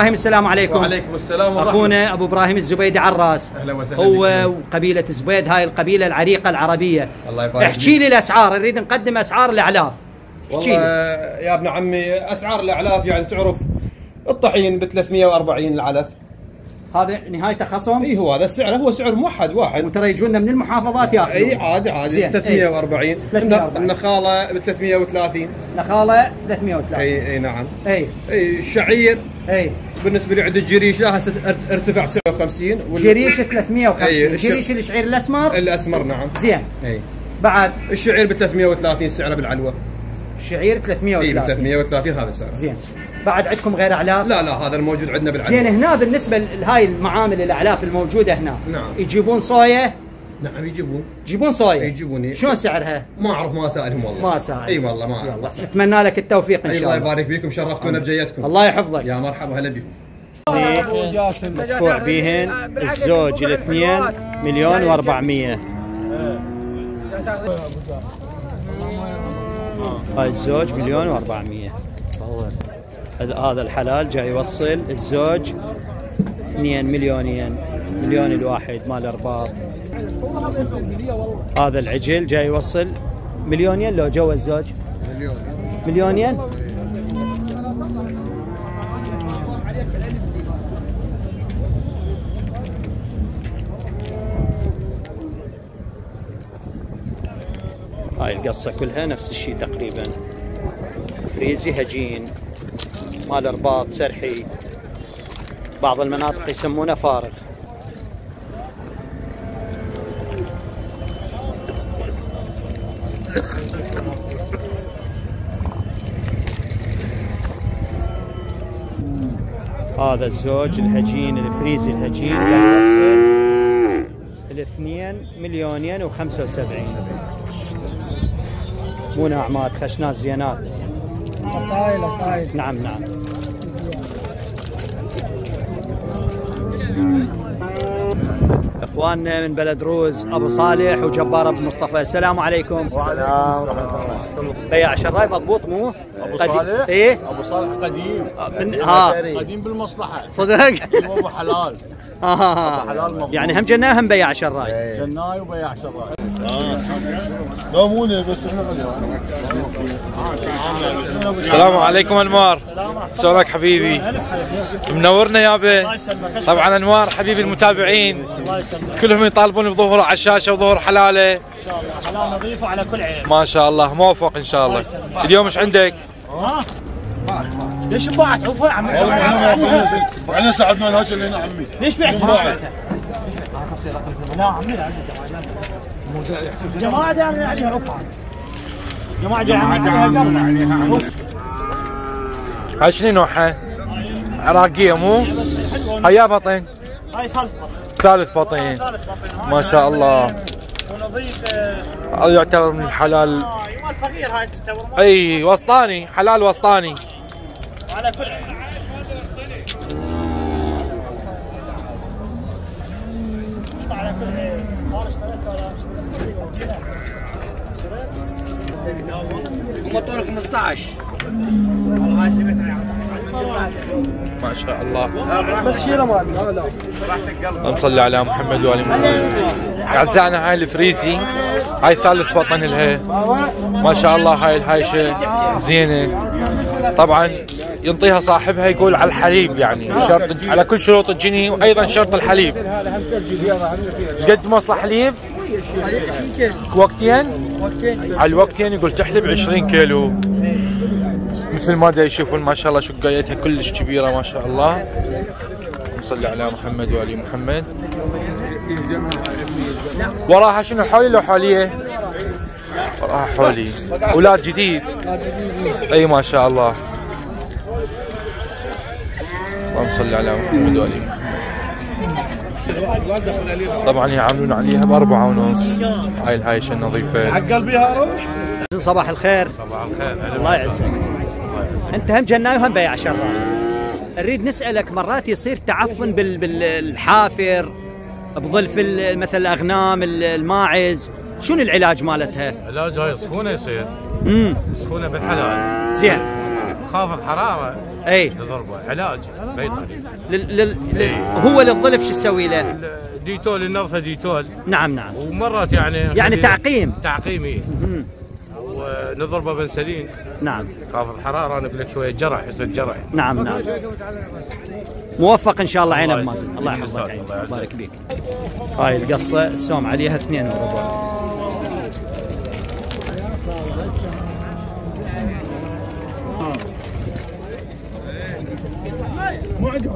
إبراهيم السلام عليكم. وعليكم السلام ورحمة أخونا أبو إبراهيم الزبيدي عراس. أهلا وسهلا هو. وقبيله زبيد هاي القبيلة العريقة العربية. الله يبارك احكي لي الأسعار نريد نقدم أسعار الأعلاف. والله يا ابن عمي أسعار الأعلاف يعني تعرف الطحين ب 340 العلف. هذا نهايته خصم؟ إي هو هذا السعر هو سعر موحد واحد. وترى يجونا من المحافظات ياخذون إي عادي عادي. زين. 340 340. النخالة ب 330 نخالة 330 إي إي نعم. إي. إي الشعير. إي. بالنسبة لي عند الجريش لا هسه ارت- ارتفع سعره 50 وال- جريش 350 أي، الش- جريش الشعير الأسمر؟ الأسمر نعم. زين. أي. بعد؟ الشعير ب 330 سعره بالعلوة. شعير إي ب 330 330 هذا سعره. زين. بعد عندكم غير أعلاف؟ لا لا هذا الموجود عندنا بالعلوة. زين هنا بالنسبة لهاي المعامل الأعلاف الموجودة هنا. نعم. يجيبون صويا؟ نعم يجيبون. يجيبون صويا يجيبون. شلون سعرها؟ ما أعرف ما سألهم والله. ما سأل. أي والله ما أعرف. نتمنى لك التوفيق إن شاء الله الله. يبارك فيكم شرفتونا بجيتكم. الله يحفظك. يا مرحبا هلا بكم. مدفوع بيهن الزوج الاثنين مليون و400 هاي الزوج مليون و400 هذا الحلال جاي يوصل الزوج 2 مليونين مليون الواحد مال أرباط. هذا العجل جاي يوصل مليونين لو جوا الزوج. مليونين؟ هاي القصة كلها نفس الشيء تقريبا. فريزي هجين مال رباط سرحي. بعض المناطق يسمونه فارغ. هذا الزوج الهجين الفريزي الهجين الاثنين مليونين وخمسة وسبعين. مو ناعمات خشنات زينات. أصايل أصايل. نعم. نعم. إخواننا من بلد روز أبو صالح وجبار أبو مصطفى. السلام عليكم. السلام ورحمة الله. بياع شراي مضبوط مو؟ أبو قديم. صالح؟ إيه؟ أبو صالح قديم. من ها. قديم بالمصلحة. صدق؟ أبو حلال. ها ها ها حلال مضبوط. يعني هم جناه هم بياع شراي جناي وبياع شراي لا مو لي بس إحنا غني السلام عليكم أنوار. شلونك حبيبي؟ منورنا يابا طبعا أنوار حبيبي المتابعين. كلهم يطالبون بظهوره على الشاشه وظهور حلالة. ان شاء الله حلال نظيف وعلى كل عين ما شاء الله موفق إن شاء الله. اليوم إيش عندك؟ ليش باعت عفوا عمي. إحنا ساعدنا الهاش اللي هنا عمي. ليش بعت. لا عمي لا جماعة دائما عليها رفعة جماعة جاي عليها هاي شنو نوعها؟ عراقيه مو؟ هيا بطن هاي ثالث بطن ثالث بطن ما شاء الله هذا يعتبر من الحلال آه هاي تعتبر اي وسطاني حلال وسطاني على كل عين على كل عين ما اشتريت ولا ما شاء الله. اللهم صل على محمد وال محمد. اعزائنا هاي الفريزي هاي ثالث بطن لها. ما شاء الله هاي الهايشه زينة. طبعا ينطيها صاحبها يقول على الحليب يعني شرط على كل شروط الجني وأيضا شرط الحليب. إيش قد مصلح حليب؟ وقتين؟ على الوقتين يقول تحلب 20 كيلو. مثل ما دا يشوفون ما شاء الله شقايتها كلش كبيرة ما شاء الله. نصلي على محمد وعلي محمد. وراها شنو؟ حولي لو حوليه؟ وراها حولي. أولاد جديد. أي ما شاء الله. اللهم صل على محمد وعلي محمد. طبعا يعاملون عليها بأربعة ونص. هاي الهايشة النظيفة. صباح الخير. صباح الخير. الله يعزك. أنت هم جناي وهم بياع شراي نريد نسألك مرات يصير تعفن بال- بالحافر بظلف ال- مثل الأغنام ال- الماعز. شنو العلاج مالتها؟ علاج هاي سخونه يصير. امم سخونه بالحلال. زين. خاف الحراره اي نضربه علاج. بيطري لل... لل... لل... هو للظلف شو تسوي له؟ ديتول النظفه ديتول. نعم نعم. ومرات يعني يعني تعقيم. تعقيم إيه. مم. ونضربه بنسلين. نعم. خافض حرارة نقول لك شوية جرح يصير جرح. نعم نعم. موفق إن شاء الله عين الله يحفظك. الله. يبارك فيك. هاي القصة السوم عليها اثنين وربع.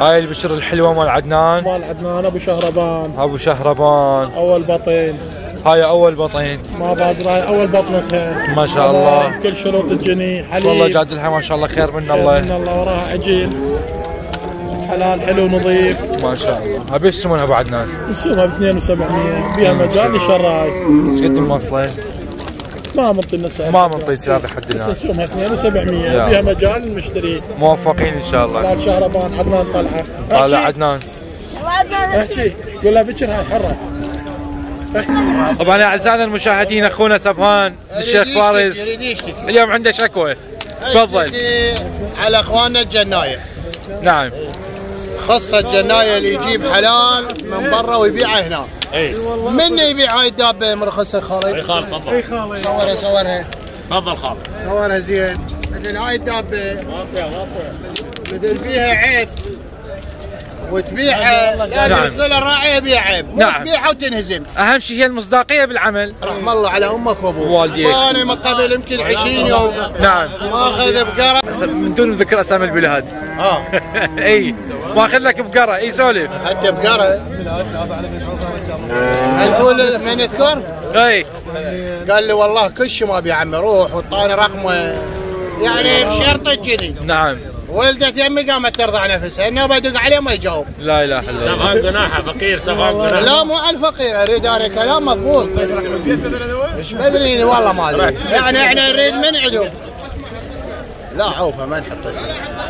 هاي البشر الحلوة مال عدنان. مال عدنان أبو شهربان. أبو شهربان. أول بطين. هاي أول بطين. ما بازر هاي أول بطنتها ما شاء الله. كل شروط الجني. حليب. والله جادلها ما شاء الله خير من من الله الله وراها عجين. حلال حلو نظيف. ما شاء الله. أبي سمونها أبو عدنان. نسومها ب 2700 بيها مجال للشراي إيش قد موصله؟ ما منطي النساء ما منطي سعر لحد بس الآن. نسومها 2700 يا. بيها مجال للمشتري موفقين إن شاء الله. حلال شهربان عدنان طلعة. أحكي. عدنان. أحكي. قول لها بكر هاي حره طبعا أعزائنا المشاهدين أخونا سبهان الشيخ فارس. اليوم عنده شكوى. تفضل. على أخواننا الجناية. نعم. خاصة الجناية اللي يجيب حلال من برا ويبيعه هنا إي. من يبيع هاي الدابة مرخصة خالد؟ خال تفضل. صورها صورها. تفضل خال صورها زين. مثل هاي الدابة مثل فيها عيب. وتبيعها لازم نعم. تظل الراعي يبيع عيب مو نعم. تبيعها وتنهزم. أهم شيء هي المصداقية بالعمل. رحم الله على أمك وأبوك. والديك. أنا من قبل يمكن 20 يوم. نعم. ماخذ بقرة. من دون ذكر أسامي البلاد. آه. إي. ماخذ لك بقرة. إي سولف. حتى بقرة. نقول من يذكر؟ إي. قال لي والله كل شيء ما أبي عمي روح وطاني رقمه. يعني بشرط الجني نعم. ولدت يمي قامت ترضع نفسها إنه بدق عليه ما يجاوب. لا إله إلا الله. سبعان جناحه فقير سبعان جناحه. لا مو على الفقير أريد أنا كلام مضبوط مش بدري والله ما أدري. يعني إحنا نريد من عندهم لا عوفه ما نحط اسم.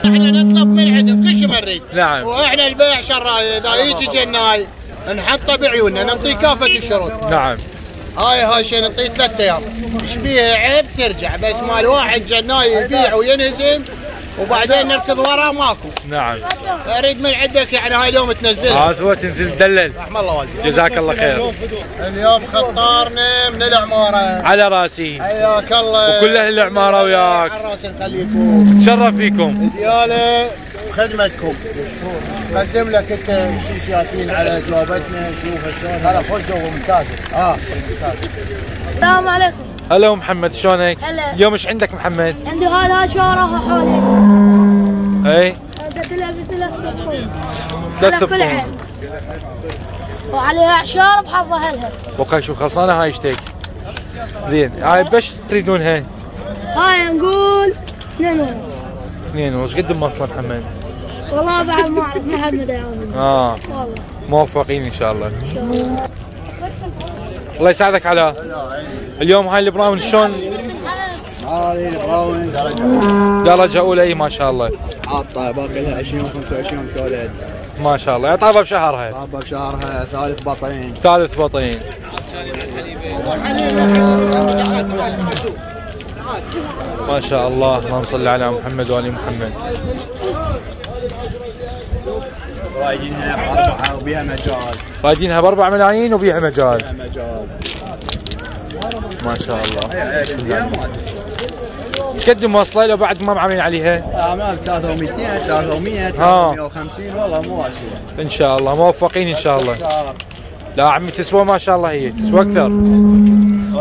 إحنا نطلب من عندهم كل شيء ما نريد. نعم. وإحنا البيع شراي إذا يجي جناي نحطه بعيوننا نعطيه كافة الشروط نعم. هاي هاي شيء نعطيه ثلاث أيام. إيش بيها؟ عيب ترجع. بس مال واحد جناي يبيع وينهزم وبعدين نركض وراه ماكو. نعم. اريد من عندك يعني هاي اليوم تنزلها هذا هو تنزل تدلل. رحم الله والديك. جزاك الله خير. اليوم خطارنا من العمارة. على راسي. حياك الله. وكل أهل العمارة وياك. على راس نخليكم. تشرف فيكم. دياله بخدمتكم نقدم لك انت شيشاتين على جوابتنا شوف شلون هذا فوق جو ممتاز. آه السلام عليكم. هلا محمد شلونك؟ هلا. اليوم إيش عندك محمد؟ عندي هاي هاي شارة حولي. إي. قلت لها بثلاث تطفون ثلاث على كل تبطون عين وعليها اعشار بحظ اهلها أوكي شو خلصانة؟ هاي اشتك زين هاي بش تريدونها؟ هاي؟ نقول اثنين ونص اثنين وش قد موصله محمد؟ والله بعد ما أعرف مدري عنهم آه. والله. موفقين إن شاء الله. الله يساعدك على اليوم هاي البراون شلون؟ هذه البراون درجة. درجة أولى إي ما شاء الله. حاطة باقي لها 20 25 تولد. ما شاء الله. طابه بشهرها. طابة بشهرها. ثالث بطين. ثالث بطين. ما شاء الله. اللهم صل على محمد وآل محمد. رايجينها بأربعة وبيها مجال. رايدينها ب 4 ملايين وبيها مجال. بيها مجال. ما شاء الله إيش قد موصله لو بعد ما معاملين عليها؟ اعمال 300 300 ها. 350 والله مو اشياء إن شاء الله. موفقين إن شاء الله. لا عمي تسوى ما شاء الله هي. تسوى أكثر.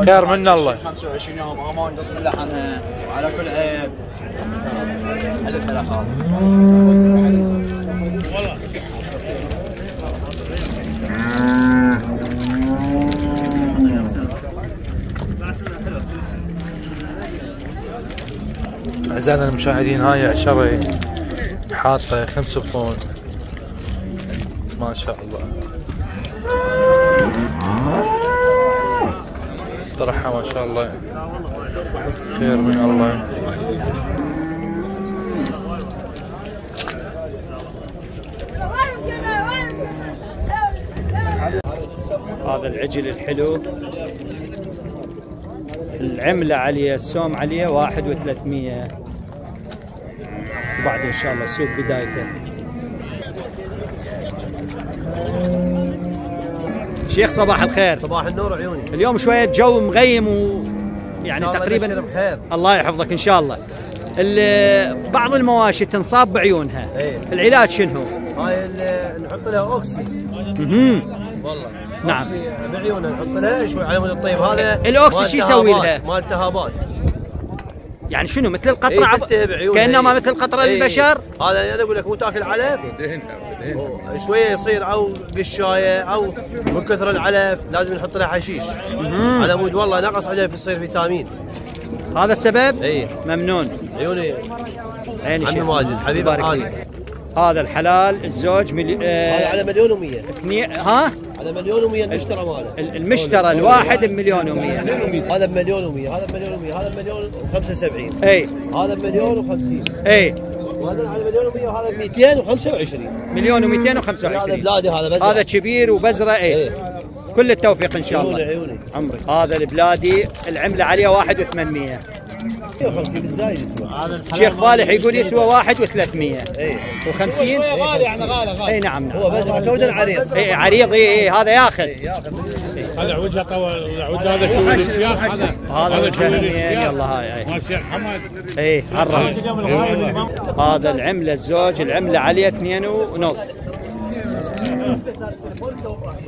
خير من الله. 25 يوم. أمان قسم لحنها على كل عيب. ألف لك هذا أعزائنا المشاهدين هاي عشرة حاطة خمس بطون ما شاء الله. صراحة ما شاء الله. خير من الله. هذا العجل الحلو. العملة عليه السوم عليه واحد وثلاثمية وبعد إن شاء الله سوق بدايته شيخ صباح الخير صباح النور عيوني اليوم شوية جو مغيم و يعني تقريبا بخير. الله يحفظك إن شاء الله ال- بعض المواشي تنصاب بعيونها إيه. العلاج شنو؟ هاي اللي نحط لها أوكسي مهم. والله نعم. أوكسي بعيونها نحط لها شوي على مود الطيب هذا الأوكسي مال شو يسوي التهابات، لها؟ مال التهابات يعني شنو مثل إيه، كأنما إيه. مثل قطرة إيه. للبشر هذا أنا أقول لك مو تاكل علف شوية يصير أو قشاية أو من كثر العلف لازم نحط لها حشيش على مود والله نقص عليها في يصير فيتامين هذا السبب؟ اي ممنون عيوني عيني عمي شيخ. ماجد حبيبي عالي. هذا الحلال الزوج ملي... هذا آه... على مليون ومية. اثنين ها؟ على مليون ومية المشترى ماله. ال- المشترى الواحد بمليون ومية. هذا بمليون ومية هذا بمليون ومية هذا بمليون وخمسة وسبعين. إي. هذا بمليون وخمسين. إي. وهذا على مليون ومية وهذا بميتين وخمسة وعشرين. مليون ومئتين هذا وخمسة وعشرين. بلادي هذا بس هذا كبير وبزرة إي. إيه. كل التوفيق إن شاء الله. عيوني. عمري هذا البلادي العملة عليه واحد وثمانمية 150 بالزايد يسوى شيخ فالح يقول يسوى واحد وثلاثمية. اي وخمسين؟ غالي يعني غالي غالي. اي نعم نعم. هو بدر كودا عريض. اي عريض اي اي هذا ياخذ. هذا وجهه طول وجهه هذا شو الشيخ. هذا هذا الشيخ. يلا هاي هاي. مال الشيخ حمد اي عالراس هذا العملة الزوج العملة عليه اثنين ونص.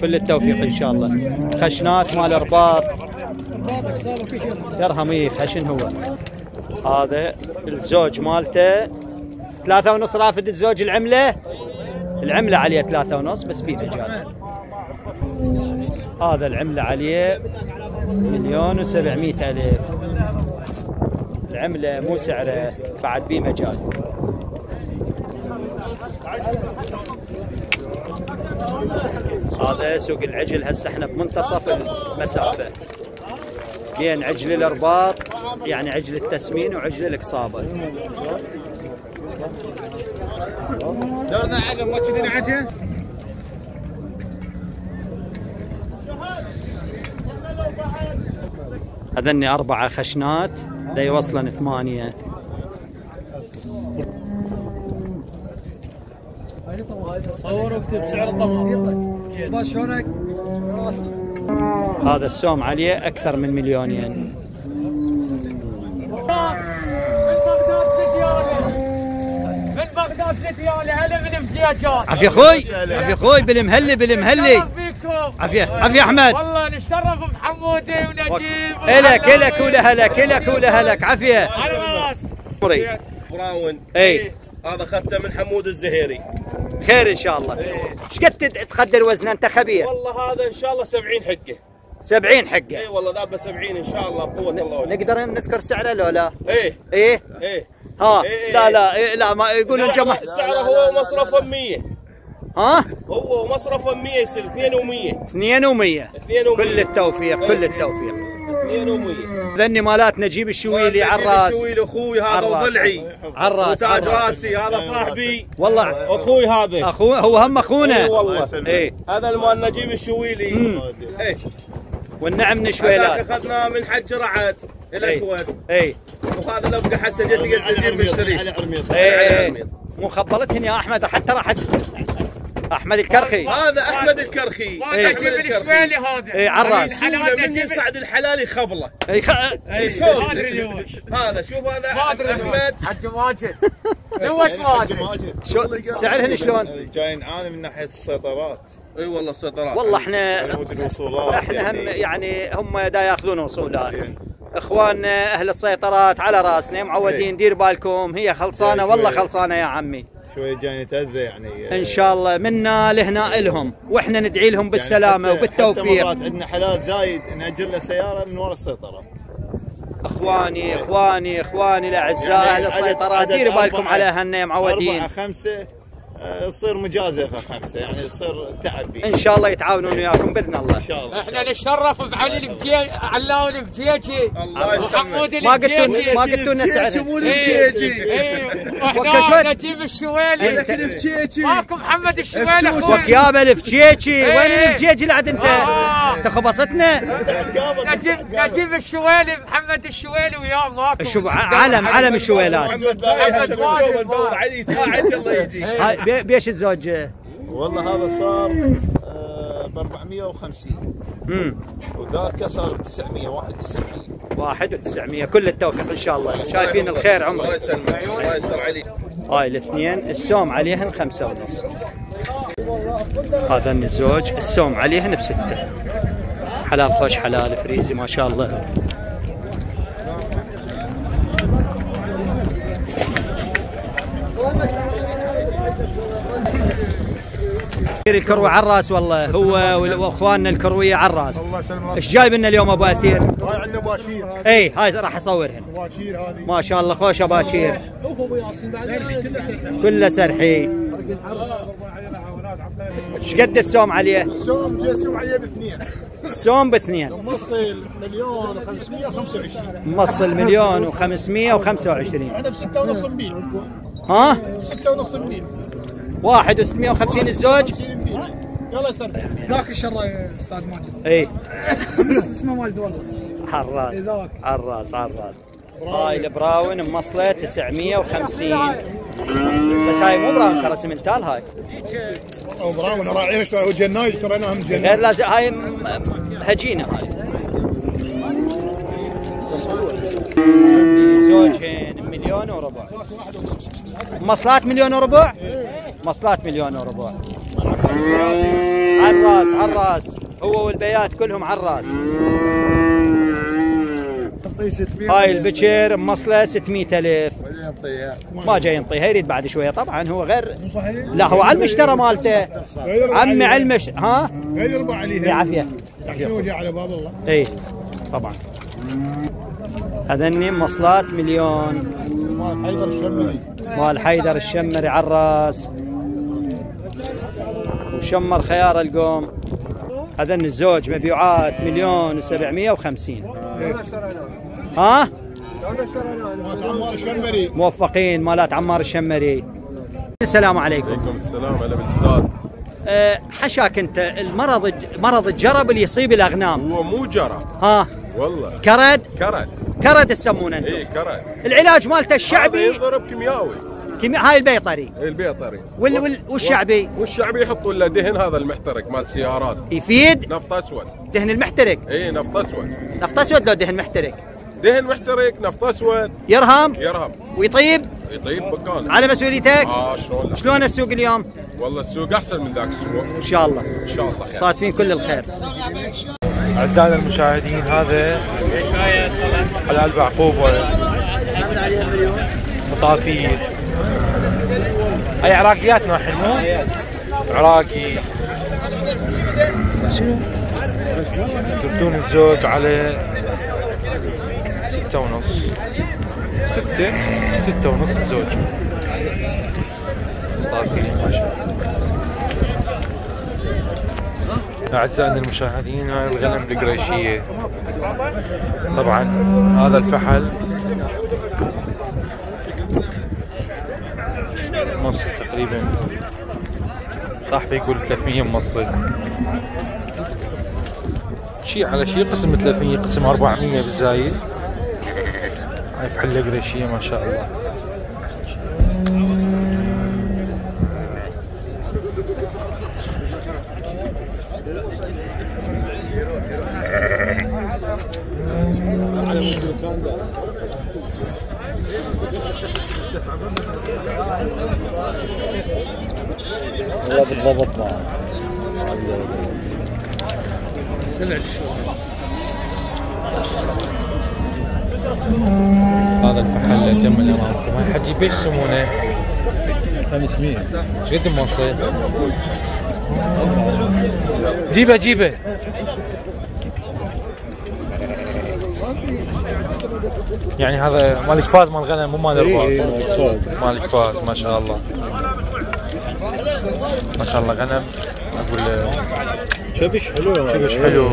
كل التوفيق إن شاء الله. خشنات مال أرباط. درهم خشن هو. هذا الزوج مالته. ثلاثة ونص رافد الزوج العملة. العملة عليه ثلاثة ونص بس في مجال هذا العملة عليه مليون وسبعمية ألف. العملة مو سعره بعد بيه مجال. هذا سوق العجل هسه إحنا بمنتصف المسافة. بين عجل الأرباط يعني عجل التسمين وعجل الاقصابة دورنا عجل ما تشدين عجل؟ هذني أربعة خشنات دا يوصلن ثمانية. صور واكتب سعر الضمان شلونك؟ هذا السوم عليه أكثر من مليونين من بغداد لديالي هلا من مزياجات عافية أخوي عافية أخوي بالمهلي بالمهلي. عافية عافية أحمد. والله نشرف بحمودي ونجيب إلك إلك ولهلك إلك ولهلك. عافية. على الراس عمري براون. إي. هذا اخذته من حمود الزهيري. خير إن شاء الله. إيش قد تقدر وزنه أنت خبير؟ والله هذا إن شاء الله 70 حقة. 70 اي حقه والله ذا ب 70 إن شاء الله بقوه الله. نقدر نذكر سعره لو لا؟ إيه. إيه؟ إيه. ها إيه. لا لا إيه لا ما يقولون جمع سعره هو ومصرفه 100 ها؟ هو ومصرفه 100 يصير 2 و100 2 و100 2 و100 كل التوفيق كل التوفيق. 2 و100 ذني مالات نجيب الشويلي على الراس. شويل أخوي هذا. وضلعي. عالراس وتاج. راسي هذا صاحبي. والله. أخوي هذا. اخوه هو هم أخونا. اي والله. إيه. هذا المال نجيب الشويلي. إيه. والنعم من هذاك شويلات اخذناه من حج رعد الاسود اي وهذا لو بقى حسن جت تجيب من الشريف اي اي مو خبلتهن يا أحمد حتى راح أحمد الكرخي. هذا أحمد الكرخي. إيه. ما نجيب الشويلي هذا. اي عراس من يسعد الحلالي خبله. اي ادري لوش هذا شوف هذا أحمد. حج ماجد. لوش ما ادري شو سعرهن شلون؟ جاي نعاني من ناحية السيطرات. اي والله السيطرات والله إحنا الوصولات إحنا هم يعني هم دا ياخذون وصولات اخواننا أهل السيطرات على راسنا معودين دير بالكم. هي خلصانة والله. خلصانة يا عمي. شوي جاي نتاذى يعني. إن شاء الله. منا لهنا إلهم وإحنا ندعي لهم بالسلامه يعني حتى- حتى وبالتوفيق. مرات عندنا حلال زايد نأجر له سيارة من ورا السيطرات إخواني إخواني إخواني الأعزاء يعني أهل السيطرات ديروا بالكم على هالنا معودين أربعة خمسة. آه، تصير مجازفة خمسة يعني يصير تعب بيه إن شاء الله يتعاونون وياكم بإذن الله. إن شاء الله إحنا نتشرف بعلي الفجيجي علاو الفجيجي وحمود ما قلتوا الفجيجي. ما قلتوا لنا سعر وإحنا نجيب الشويلي. ماكو محمد الشويلي أخوي. وكيابه الفجيجي. إيه. وين الفجيجي اللي عاد أنت؟ آه. انت خبصتنا نجيب نجيب الشويلي محمد الشويلي وياه ماكو. علم علم الشويلات. محمد واجد. علي ساعد الله يجي. هاي بي- بيش الزوج؟ والله هذا صار ب 450 امم وذاك صار ب 991 واحد وتسعمية. كل التوفيق إن شاء الله. شايفين الخير الله عمرك يسلمك الله يسر عليك. هاي الاثنين السوم عليهن خمسة ونص. هذا الزوج السوم عليهن بستة. حلال خوش حلال فريزي ما شاء الله. الكروي على الراس والله. هو واخواننا الكروية على الراس. الله يسلمك إيش جايب لنا اليوم أبو أثير؟ هاي عندنا باشير اي هاي راح اصورهن باشير هذه. ما شاء الله خوش اباشير كله سرحي. إيش قد السوم عليه؟ السوم جاسم عليه باثنين. السوم باثنين. موصل مليون و525 موصل مليون و525 إحنا بستة ونص نبيع ها؟ ستة ونص نبيع واحد و650 الزوج. 50 نبيع يلا يسرح ذاك الشر يا أستاذ ماجد. إي. اسمه ماجد والله. على الراس على الراس على الراس هاي البراون موصله 950 بس هاي مو براون ترى سمنتال هاي. أو براون راعيها شوي وجه النايج شريناها من غير جنة لازم هاي هجينة هاي. زوجين مليون وربع. مصلات مليون وربع؟ مصلات مليون وربع على الراس على الراس هو والبيات كلهم على الراس هاي البكر مصله 600 ألف. ما جاي ينطيها يريد بعد شوية. طبعا هو غير. لا هو على المشترى مالته. عمي على المش ها؟ غير يربع عليها. بعافية. شنو على باب الله؟ اي طبعا. هذني مصلات مليون. مال حيدر الشمري. مال حيدر الشمري على الراس وشمر خيار القوم. هذن الزوج مبيعات مليون وسبعمية وخمسين. ها؟ مال عمار الشمري موفقين مالات عمار الشمري. السلام عليكم. عليكم السلام هلا بالاستاذ أه حشاك أنت المرض مرض الجرب اللي يصيب الأغنام. هو مو جرى ها؟ والله. كرد؟ كرد. كرد تسمونه أنتم. اي كرد. العلاج مالته هذا الشعبي يضرب كيمياوي. كيمي... هاي البيطري البيطري وال... وال... والشعبي؟ والشعبي يحطوا له دهن هذا المحترق مال السيارات يفيد؟ نفط أسود. دهن المحترق؟ إي نفط أسود. نفط أسود لو دهن محترق. دهن محترق نفط أسود. يرهم؟ يرهم. ويطيب؟ يطيب مكانه على مسؤوليتك؟ آه شلون. شلون السوق اليوم؟ والله السوق أحسن من ذاك السوق. إن شاء الله. إن شاء الله خير. صادفين كل الخير. أعزائنا المشاهدين هذا حلال بعقوبة مطافيل أي عراقياتنا الحين مو؟ عراقي. يردون الزوج على ستة ونص. ستة؟ ستة ونص الزوج. ما أعزائنا المشاهدين الغنم القريشية. طبعا هذا الفحل نص تقريبا. صاحبي يقول 300 مصل شي على شي قسم 300 قسم 400 بالزايد. هاي فحلة قريشية ما شاء الله. هذا الفحل الجمل امامكم هاي حجي بيش يسمونه 500 شقد موصل جيبه جيبه. يعني هذا مالك فاز مال غنم مو مال إي، إي، رباط مال فاز. مالك فاز ما شاء الله. ما شاء الله غنم. أقول شبش حلو. شبش حلو.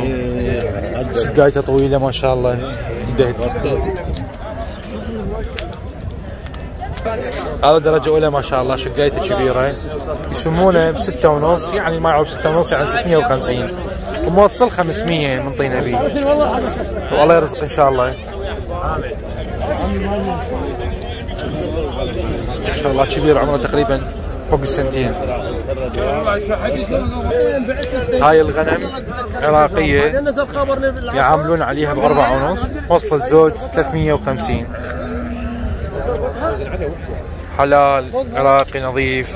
سقايته طويلة ما شاء الله. دهد هذا درجة أولى ما شاء الله شقايته كبيرة. يسمونه بستة ونص يعني ما يعرف ستة ونص يعني 650 وموصل 500 من طينا بيه والله يرزق إن شاء الله. ما شاء الله كبير عمره تقريبا فوق السنتين. هاي الغنم عراقية. يعاملون عليها بأربعة ونص. وصل الزوج 350 حلال عراقي نظيف.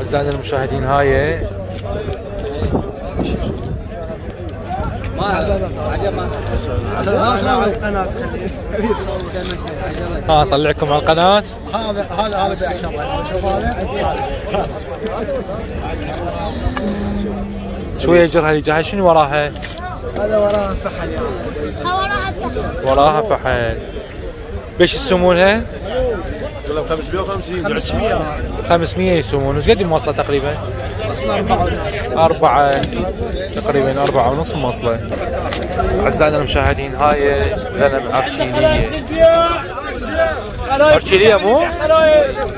أعزائنا المشاهدين هاي ها اطلعكم على القناة هذا هذا هذا بيع شوف هذا. شوية يجرها اللي جاها. شنو وراها؟ هذا وراه فحل يعني وراها فحل. بيش يسمونها؟ يقول 550 500 500 يسمون وش قد المواصلة تقريبا؟ أربعة تقريبا أربعة ونص مواصلة. أعزائنا المشاهدين هاي غنم عرشيلية عرشيلية مو؟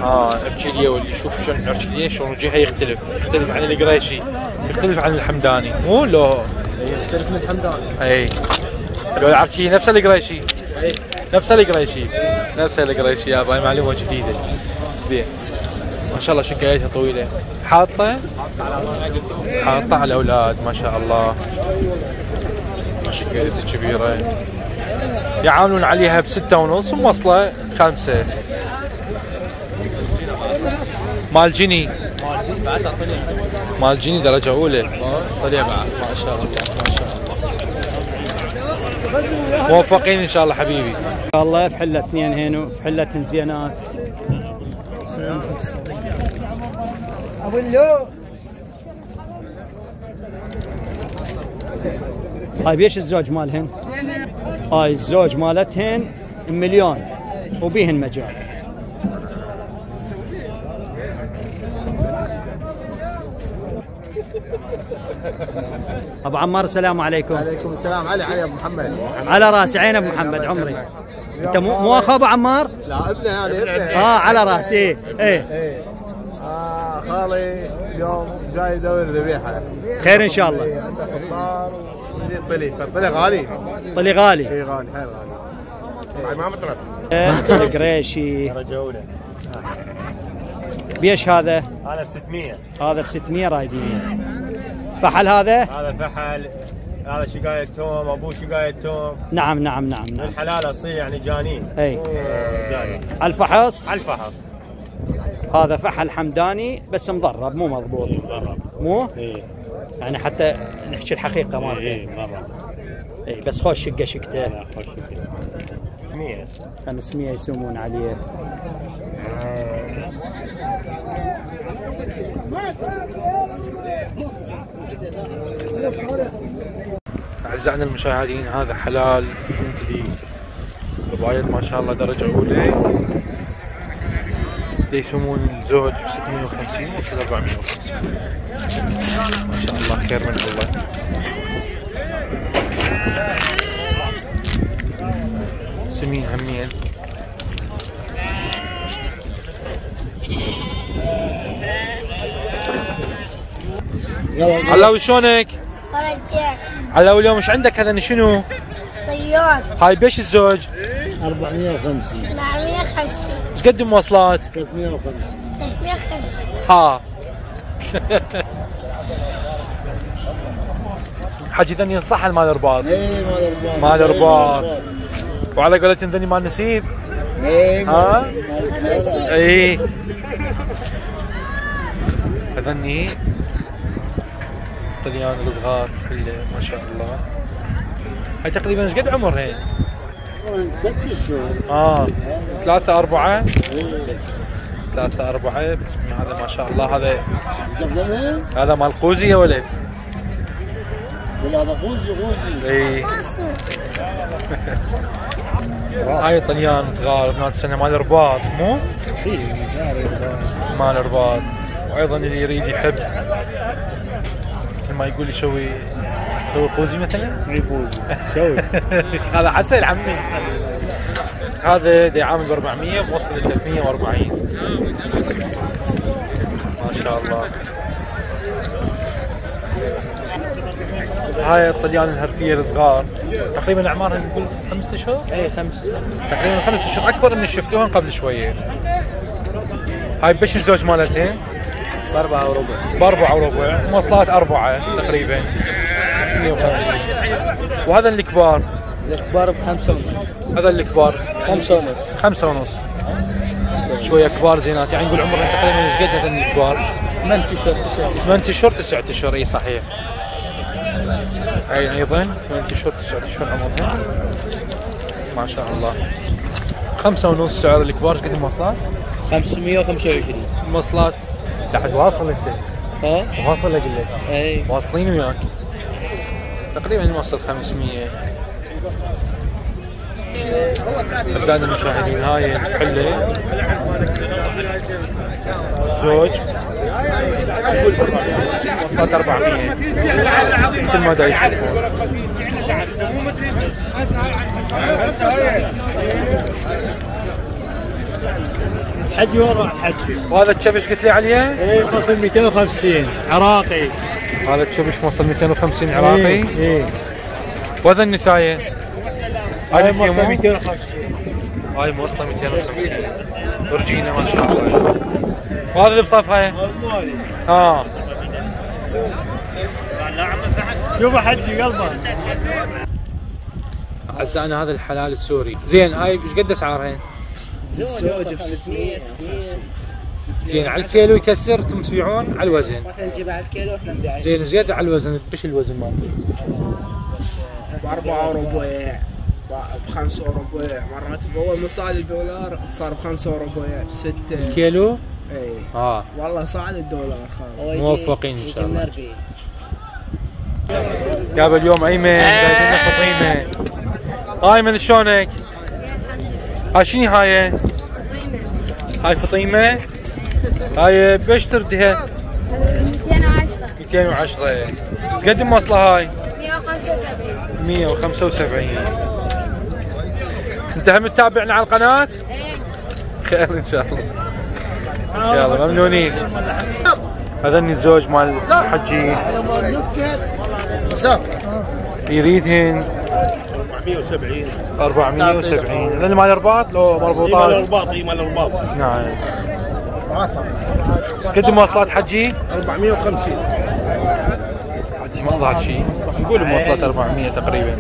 آه عرشيلية واللي يشوف شلون عرشيلية شلون وجهها يختلف. يختلف عن القريشي يختلف عن الحمداني. مو لو؟ يختلف من الحمدان أي. لو العرشي نفس القريشي. نفس القريشي. نفس يا هاي معلومة جديدة زين. ما شاء الله شقايتها طويلة. حاطة؟ حاطة على الأولاد ما شاء الله. شقايتها كبيرة. يعاملون عليها بستة ونص وموصلة خمسة. مال جني مال جني درجة أولى. طلع بعد ما شاء الله. موفقين إن شاء الله حبيبي. ان شاء الله في حله اثنين هنا في حله زينات ابو اللو هاي بيش الزوج مالهن؟ هاي الزوج مالتهن مليون وبيهن مجال. أبو عمار السلام عليكم. عليكم السلام. علي علي أبو محمد. على رأسي عين أبو محمد عمري. أنت مو مو أخو أبو عمار؟ لا ابنه أنا ابنه آه على رأسي. إيه. إيه. آه خالي اليوم جاي يدور ذبيحة. خير إن شاء الله. طلي. فالطلي غالي؟ طلي غالي. اي غالي حيل غالي. هاي ما مطرت إيه، القريشي. بيش هذا؟ هذا ب 600 هذا ب 600 رايدين. فحل هذا؟ هذا فحل. هذا شقاية توم؟ ابوه شقاية توم؟ نعم نعم نعم نعم. الحلال أصيل يعني جانين أي. مو جاني. الفحص؟ الفحص. هذا فحل حمداني بس مضرب مو مضبوط. مو؟ اي يعني حتى نحكي الحقيقة مالته اي مرة اي بس خوش شقة شقته لا خوش كذا 100 500 يسومون عليه. أعزائنا المشاهدين هذا حلال بنت لي رباية ما شاء الله درجة أولى. يسمون الزوج ب 650 وصل 450 ما شاء الله خير من الله. سمين همين علاوي شلونك؟ علاوي اليوم إيش عندك هذا شنو؟ طيار. هاي بيش الزوج؟ 450 450 إيش قد المواصلات؟ 350 350 ها. حجي ذني صح مال رباط؟ اي مال رباط. مال رباط. وعلى قولتهم ذني مال نسيب. اي ها؟ اي هذني طليان الصغار كله ما شاء الله. هاي تقريبا إيش قد؟ قد الشهور آه. ثلاثة أربعة؟ ثلاثة أربعة بسم الله هذا ما شاء الله هذا هذا مال قوزي يا ولد؟ ولا هذا غوزي غوزي اي هاي طليان صغار 12 سنه مال رباط مو؟ مال رباط. وأيضا اللي يريد يحب. مثل ما يقول يسوي يسوي بوزي مثلا؟ اي بوزي شوي. هذا عسل عمي. هذا دي عامل ب 400 موصل ل 340 ما شاء الله. هاي الطليان الهرفية الصغار. تقريبا اعمارهم نقول خمسة اشهر؟ اي خمس تقريبا خمس اشهر أكبر من شفتوهم قبل شوية. هاي بش الزوج مالتين. باربعة وربع بأربعة وربع مواصلات أربعة تقريبا. 150 وهذا الكبار. الكبار بخمسة ونص. هذا الكبار. خمسة ونص. خمسة ونص. شوية كبار زينات. يعني نقول عمرهم تقريبا إيش قد هذا الكبار؟ ثمان اشهر تسع ثمان اشهر تسعة اشهر إي صحيح. هاي أيضا. ثمان اشهر تسعة اشهر عمرها ما شاء الله. خمسة ونص سعر الكبار. إيش قد المواصلات؟ 525 المواصلات لحد واصل انت. ها؟ واصل أقول لك. اي واصلين وياك. تقريبا نوصل 500 أعزائنا المشاهدين هاي الحلة. زوج. وصلت 400 مثل ما دا يشوفون حجي ورا حجي وهذا الشبش قلت لي عليه؟ اي فصل 250 عراقي. هذا الشبش موصل 250 عراقي؟ اي اي وهذا النثاية هاي هاي موصل موصل 250 هاي موصلة 250 ورجينا ما شاء الله. وهذا اللي بصفها آه. شوف حجي قلبه أعزائنا هذا الحلال السوري. زين هاي إيش قد اسعارهن؟ الزوج ب 660 زين على الكيلو يكسر أنتم تبيعون على الوزن. إحنا نجيبها على الكيلو وإحنا نبيعها زين زيادة على الوزن إيش الوزن مالته؟ بأربعة وربع بخمسة وربع مرات بأول ما صار الدولار صار بخمسة وربع بستة. كيلو؟ اي آه. والله صعد الدولار خالص. موفقين إن شاء الله. جاب اليوم أيمن فطيمه أيمن شلونك؟ هاي شنو هاي؟ هاي فطيمه هاي بيش تردها؟ 210 210 إيش قد المواصله هاي؟ 175 175 انت هم تتابعنا على القناه؟ خير ان شاء الله يلا ممنونين هذا الزوج مال الحجي يريدهن 470 470 هذا مال الرباط لو مال مربوطات الرباط إي مال الرباط نعم. قد مواصلات حجي؟ 450 حجي ما ضاعت شيء. نقول مواصلات 400 تقريبا.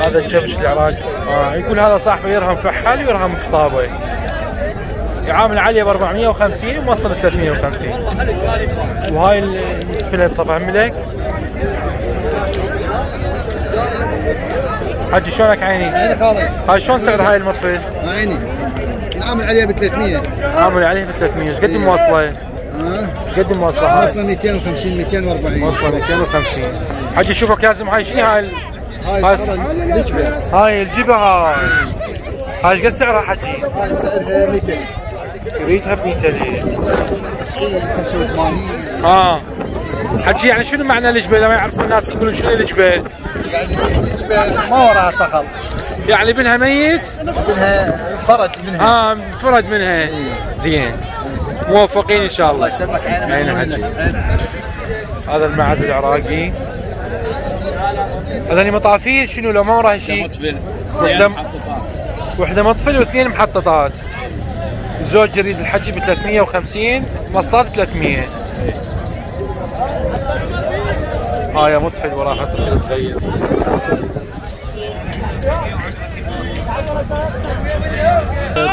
هذا الجبش العراق آه يقول هذا صاحبه يرهم فحال ويرهم قصابه يعامل عليه ب 450 وموصل 350 وهاي الفيلم بصفحه ملك. حجي شلونك عيني؟ عيني خالص. هاي شلون سعر هاي المطفل؟ عيني. نعمل عليها ب 300 عامل عليه ب 300 إيش قد المواصلة؟ ها؟ إيش قد المواصلة هاي؟ واصله 250 240 موصله 250 حجي شوفك لازم هاي شنو هاي؟ هاي الجبه هاي الجبه هاي هاي إيش قد سعرها حجي؟ هاي سعرها 200 يريدها ب 100 ليره 90 85 آه. حجي يعني شنو معنى الجبه لما يعرفوا الناس يقولون شنو الجبه؟ يعني الجبه ما وراها صخل. يعني بنها ميت؟ منها فرج منها. آه انفرد منها. زين. موفقين إن شاء الله. الله يسلمك. عيني عين حجي. هذا المعهد العراقي. هذول مطافيل شنو لو ما وراها شيء؟ وحدة وحدة مطفل واثنين محططات الزوج يريد الحجي ب 350 مواصلات 300 هاي مطفل وراها طفل صغير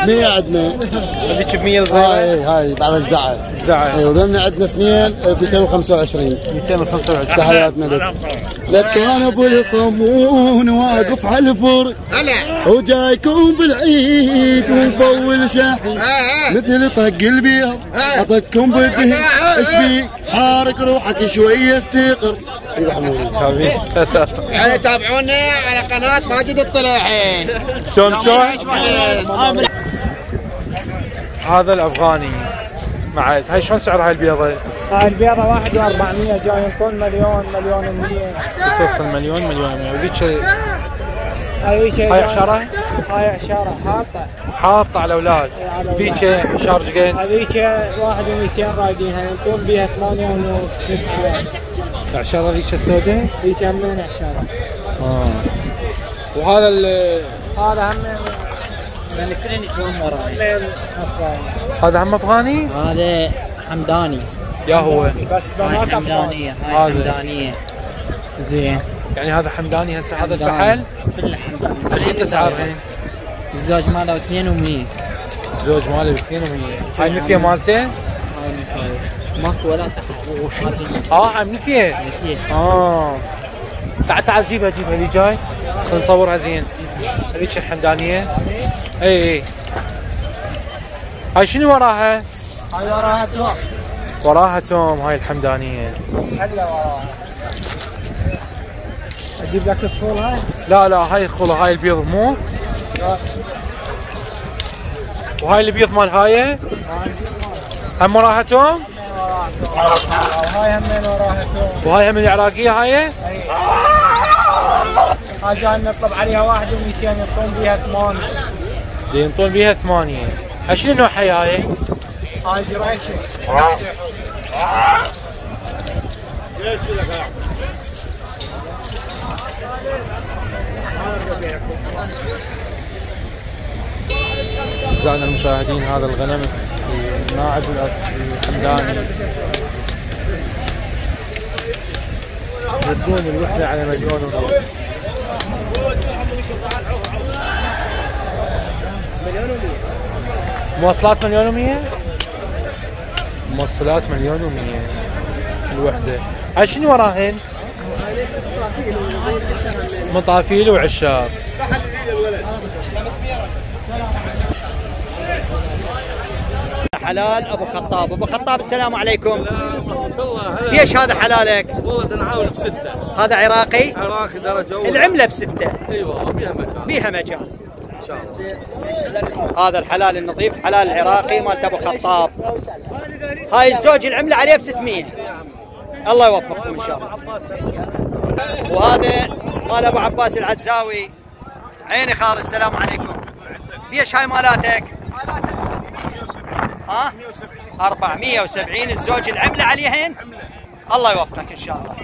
مية عندنا. هذيك ب 100 هاي صغيره هاي بعد 11 11 اي وذلنا عندنا اثنين ب 225 225 تحياتنا لك. لك كان أبو الصمون واقف على الفر هلا. وجايكم بالعيد ومفول شاحن. مثل طق البيض. أطقكم بالدهن إيش بيك حارق روحك شوية حبيبي يعني تابعونا على قناة ماجد الطليحي شلون شلون هذا الأفغاني. مع هاي شلون سعر هاي البيضة؟ هاي البيضة واحد وأربعمية جاي يكون مليون مليون ومية. توصل مليون مليون ومية. وذيك هاي عشرة؟ هاي عشرة. حاطة. حاطة على الأولاد. ذيك شارج قد؟ هذيك واحد ومئتين رايدينها يكون بيها ثمانية ونص تسعة. العشرة ذيك السوداء؟ هيك همين عشرة. آه. وهذا ال هذا همين يعني كلين يكون وراي. هذا هم أفغاني؟ هذا حمداني. يا هو. بس بنات حمدانية هاي هذا. حمدانية. زين. يعني هذا حمداني هسه هذا. الفحل؟ كله حمداني. إيش انت اسعارهن؟ الزوج ماله 2 زوج ماله ب 200 هاي النفيه مالته؟ ماكو ولا وشو؟ آه هاي نفيه آه. تعال تعال جيبها جيبها. اللي جاي. خلينا نصورها زين. هذيك الحمدانيه إي إي. هاي شنو وراها؟ هاي وراها توم. وراها توم هاي الحمدانية. هلا وراها. أجيب لك الصول هاي لا لا هاي خلا هاي البيض مو؟ وهاي البيض مال هاي. هم وراها توم؟ وهاي همين وراها وهاي هم العراقية هاي؟ هاي جاي نطلب عليها واحد ومئتين يكون بيها ثمانية. ينطون بيها ثمانية هاي؟ شنو نوعها هاي؟ هاي جريشة أعزائنا المشاهدين هذا الغنم. في ماعز الحمداني يردون الوحدة على مليون ونص مواصلات مليون ومية؟ موصلات مليون ومية. الوحدة. هاي شنو وراهن؟ مطافيل وعشار حلال أبو خطاب. أبو خطاب السلام عليكم. ليش هذا حلالك؟ والله تنعاون بستة. هذا عراقي؟ عراقي درجة أولى. العملة بستة. أيوه بيها مكان بيها مجال. إن شاء الله. هذا الحلال النظيف حلال العراقي مال أبو خطاب. هاي الزوج العملة عليه ب 600 الله يوفقكم إن شاء الله. وهذا مال أبو عباس العزاوي. عيني خالد السلام عليكم. ليش هاي مالاتك؟ ها؟ 470 الزوج العملة. عليهن الله يوفقك إن شاء الله.